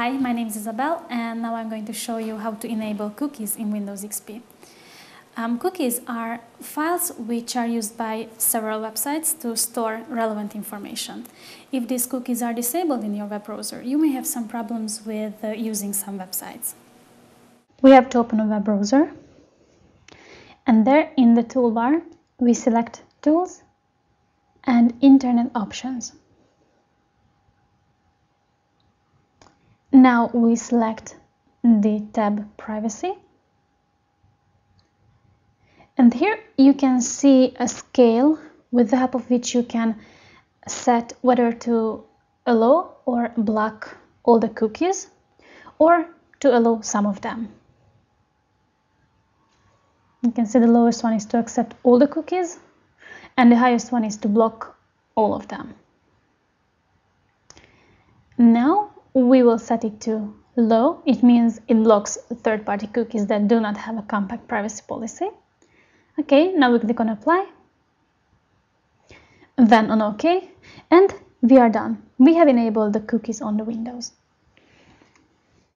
Hi, my name is Isabel and now I'm going to show you how to enable cookies in Windows XP. Um, cookies are files which are used by several websites to store relevant information. If these cookies are disabled in your web browser, you may have some problems with uh, using some websites. We have to open a web browser and there in the toolbar we select Tools and Internet Options. Now we select the tab Privacy. And here you can see a scale with the help of which you can set whether to allow or block all the cookies or to allow some of them. You can see the lowest one is to accept all the cookies and the highest one is to block all of them. Now we will set it to low. It means it blocks third-party cookies that do not have a compact privacy policy. Okay, now we click on apply, then on OK, and we are done. We have enabled the cookies on the Windows.